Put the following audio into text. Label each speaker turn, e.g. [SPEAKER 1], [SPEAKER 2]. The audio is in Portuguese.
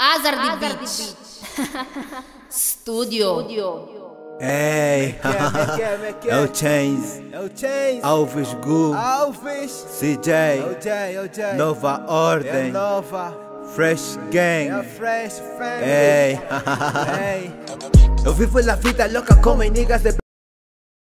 [SPEAKER 1] Hazard Beach. Studio.
[SPEAKER 2] Ei,
[SPEAKER 3] que é, que é, que é?
[SPEAKER 2] o Chains, Alves Gu,
[SPEAKER 3] Alves,
[SPEAKER 2] CJ,
[SPEAKER 3] é OJ, é OJ.
[SPEAKER 2] Nova
[SPEAKER 3] é
[SPEAKER 2] Ordem, É
[SPEAKER 3] nova,
[SPEAKER 2] Fresh Gang,
[SPEAKER 3] é. Fresh
[SPEAKER 2] Ei,
[SPEAKER 3] Ei.
[SPEAKER 2] eu vivo a vida louca como em niggas de